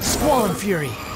Squall and Fury!